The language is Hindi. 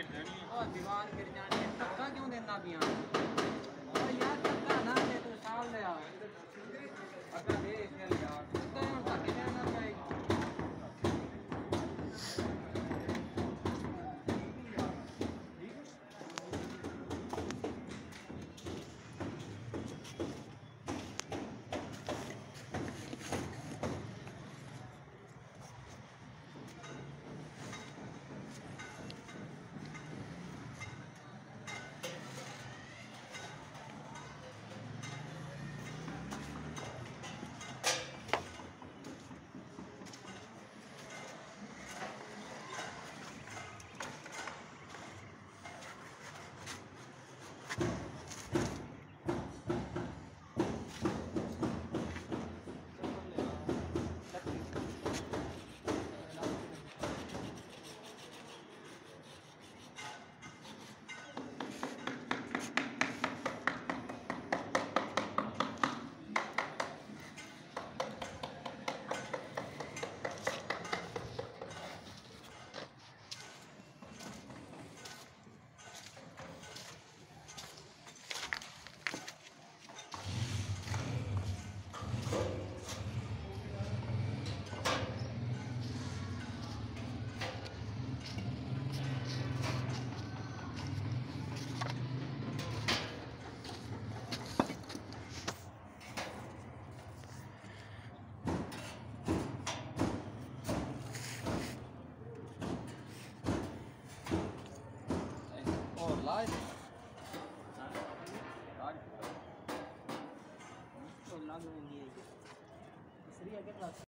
और दीवार गिर जानी। है धक्का क्यों देना भी दिए तीसरी है क्या क्लास